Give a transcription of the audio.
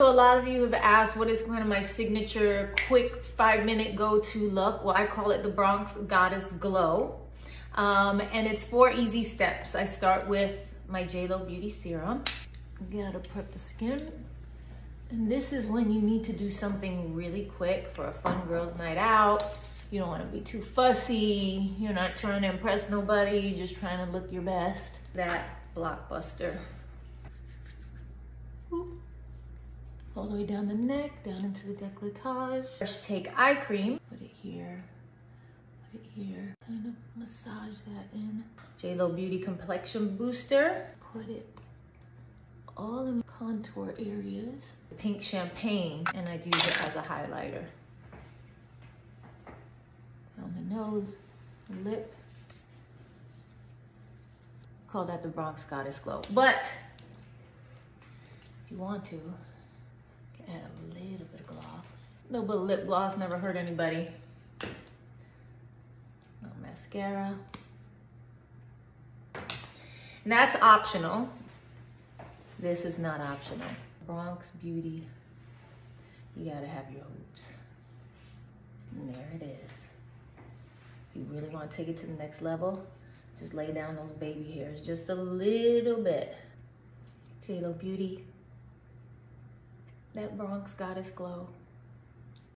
So a lot of you have asked what is kind of my signature quick five minute go-to look. Well, I call it the Bronx Goddess Glow. Um, and it's four easy steps. I start with my JLo Beauty Serum. gotta prep the skin. And this is when you need to do something really quick for a fun girls night out. You don't wanna be too fussy. You're not trying to impress nobody. You're just trying to look your best. That blockbuster. All the way down the neck, down into the decolletage. First take eye cream, put it here, put it here, kind of massage that in. JLo Beauty Complexion Booster, put it all in contour areas. Pink champagne, and I'd use it as a highlighter. On the nose, the lip. Call that the Bronx Goddess Glow. But, if you want to, A little bit of gloss. A little bit of lip gloss never hurt anybody. No mascara. And that's optional. This is not optional. Bronx Beauty. You gotta have your hoops. And there it is. If you really wanna take it to the next level, just lay down those baby hairs just a little bit. JLo Beauty that Bronx Goddess Glow.